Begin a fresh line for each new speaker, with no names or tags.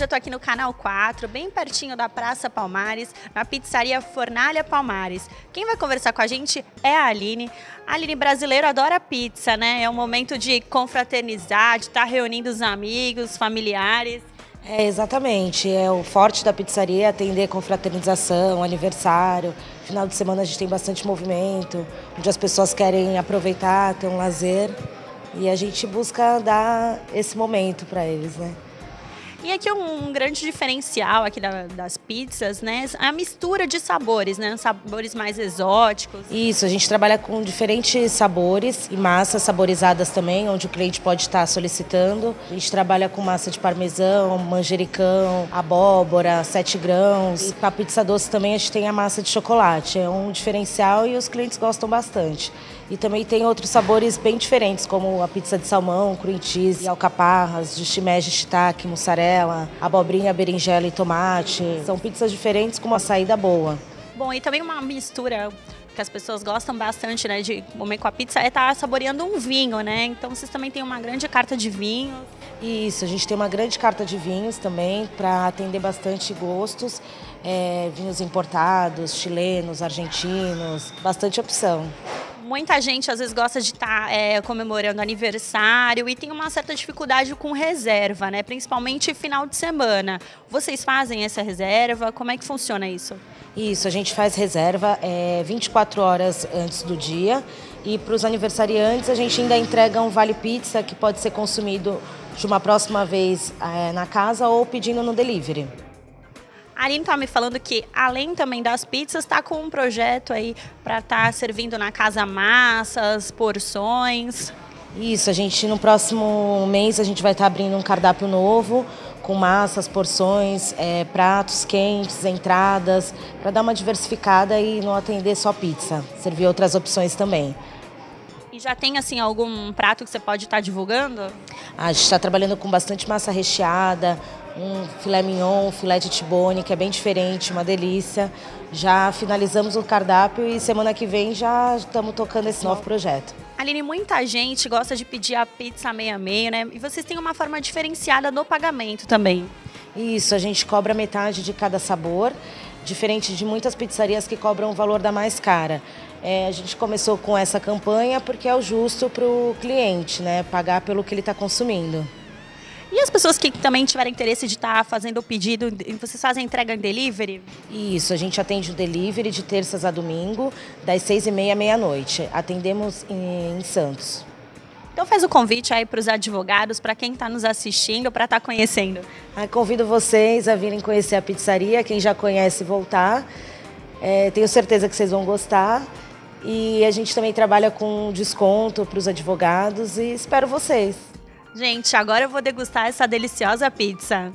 tô aqui no Canal 4, bem pertinho da Praça Palmares, na pizzaria Fornalha Palmares. Quem vai conversar com a gente é a Aline. A Aline brasileiro adora pizza, né? É um momento de confraternizar, de estar tá reunindo os amigos, familiares.
É, exatamente. É o forte da pizzaria atender confraternização, aniversário. Final de semana a gente tem bastante movimento, onde as pessoas querem aproveitar, ter um lazer. E a gente busca dar esse momento para eles, né?
E aqui é um grande diferencial aqui da, das pizzas, né? A mistura de sabores, né? Sabores mais exóticos.
Isso, a gente trabalha com diferentes sabores e massas saborizadas também, onde o cliente pode estar solicitando. A gente trabalha com massa de parmesão, manjericão, abóbora, sete grãos. E para pizza doce também a gente tem a massa de chocolate. É um diferencial e os clientes gostam bastante. E também tem outros sabores bem diferentes, como a pizza de salmão, cream cheese, alcaparras, de shimeji, shiitake, mussarela, abobrinha, berinjela e tomate. São pizzas diferentes com uma saída boa.
Bom, e também uma mistura que as pessoas gostam bastante, né, de comer com a pizza é estar tá saboreando um vinho, né? Então vocês também têm uma grande carta de vinhos.
Isso, a gente tem uma grande carta de vinhos também para atender bastante gostos, é, vinhos importados, chilenos, argentinos, bastante opção
muita gente às vezes gosta de estar tá, é, comemorando aniversário e tem uma certa dificuldade com reserva, né? Principalmente final de semana. Vocês fazem essa reserva? Como é que funciona isso?
Isso, a gente faz reserva é, 24 horas antes do dia e para os aniversariantes a gente ainda entrega um vale pizza que pode ser consumido de uma próxima vez é, na casa ou pedindo no delivery.
A Aline tá me falando que, além também das pizzas, está com um projeto aí para estar tá servindo na casa massas, porções.
Isso, a gente no próximo mês a gente vai estar tá abrindo um cardápio novo com massas, porções, é, pratos quentes, entradas, para dar uma diversificada e não atender só pizza, servir outras opções também.
E já tem assim algum prato que você pode estar tá divulgando?
A gente está trabalhando com bastante massa recheada, um filé mignon, um filé de tibone, que é bem diferente, uma delícia. Já finalizamos o cardápio e semana que vem já estamos tocando esse novo projeto.
Aline, muita gente gosta de pedir a pizza meia meio, né? E vocês têm uma forma diferenciada no pagamento também.
Isso, a gente cobra metade de cada sabor, diferente de muitas pizzarias que cobram o valor da mais cara. É, a gente começou com essa campanha porque é o justo para o cliente, né? Pagar pelo que ele está consumindo.
E as pessoas que também tiverem interesse de estar tá fazendo o pedido, vocês fazem entrega em delivery?
Isso, a gente atende o delivery de terças a domingo, das seis e meia à meia-noite. Atendemos em, em Santos.
Então faz o convite aí para os advogados, para quem está nos assistindo, para estar tá conhecendo.
Ah, convido vocês a virem conhecer a pizzaria, quem já conhece voltar. É, tenho certeza que vocês vão gostar. E a gente também trabalha com desconto para os advogados e espero vocês.
Gente, agora eu vou degustar essa deliciosa pizza.